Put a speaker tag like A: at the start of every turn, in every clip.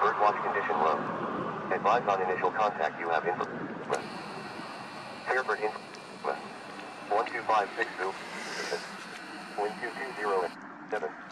A: Birdwatch condition low. Advise on initial contact you have info. Fairford info. 12562. Wind 220 and 7.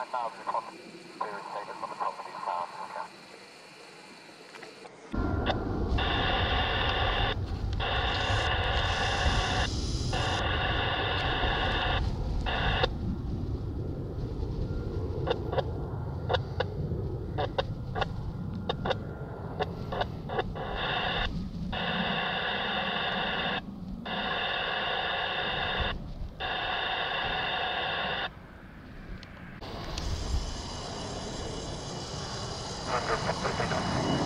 B: 5,000 across the clearance status on the top of these towers, okay?
A: Thank Zero, Bevy.